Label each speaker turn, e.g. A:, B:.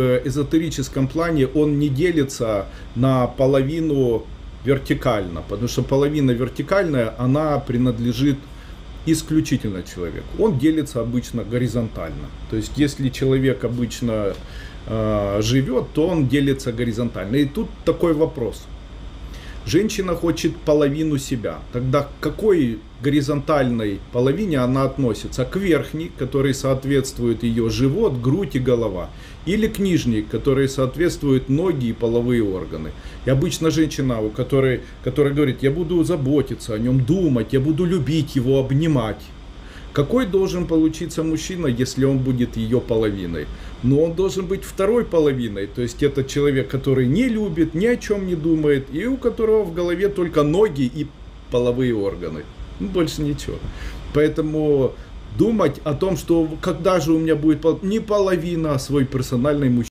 A: Эзотерическом плане он не делится на половину вертикально, потому что половина вертикальная, она принадлежит исключительно человеку. Он делится обычно горизонтально. То есть, если человек обычно э, живет, то он делится горизонтально. И тут такой вопрос. Женщина хочет половину себя. Тогда какой горизонтальной половине она относится? К верхней, которой соответствует ее живот, грудь и голова. Или к нижней, которой соответствуют ноги и половые органы. И обычно женщина, у которой, которая говорит, я буду заботиться о нем, думать, я буду любить его, обнимать. Какой должен получиться мужчина, если он будет ее половиной? Но он должен быть второй половиной. То есть это человек, который не любит, ни о чем не думает, и у которого в голове только ноги и половые органы. Ну, больше ничего. Поэтому думать о том, что когда же у меня будет не половина, а свой персональный мужчина.